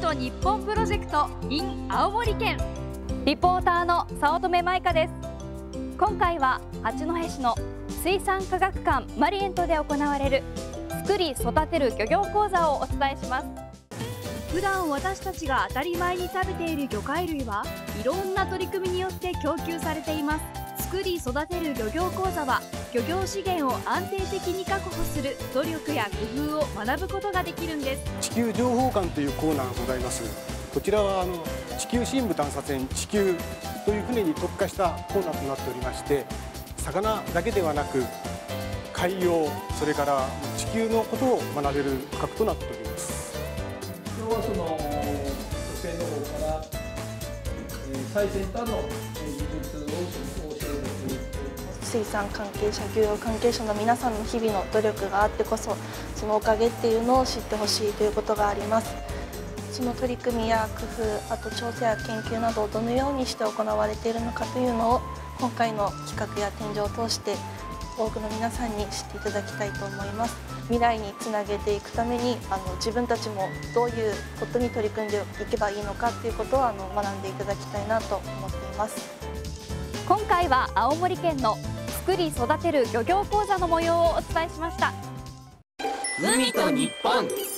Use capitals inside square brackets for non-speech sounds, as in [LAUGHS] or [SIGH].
と日本プロジェクト in 青森県。リポーターの早乙女舞香です。今回は八戸市の水産科学館マリエントで行われる作り育てる漁業講座をお伝えします。普段私たちが当たり前に食べている魚介類はいろんな取り組みによって供給されています。作り育てる漁業講座は漁業資源を安定的に確保する努力や工夫を学ぶことができるんです。地球情報館というコーナーがございます。こちらはあの地球深部探査船地球という船に特化したコーナーとなっておりまして魚だけではなく海洋それから地球のことを学べる区画となっております。今日はその特性の方から、えー最先端の技術を水産関係者漁業関係者の皆さんの日々の努力があってこそそのおかげっていうのを知ってほしいということがあります。その取り組みや工夫あと調査や研究などをどのようにして行われているのかというのを今回の企画や展示を通して多くの皆さんに知っていただきたいと思います未来につなげていくためにあの自分たちもどういうことに取り組んでいけばいいのかということをあの学んでいただきたいなと思っています。今回は青森県の [LAUGHS] 作り育てる漁業講座の模様をお伝えしました。海と日本。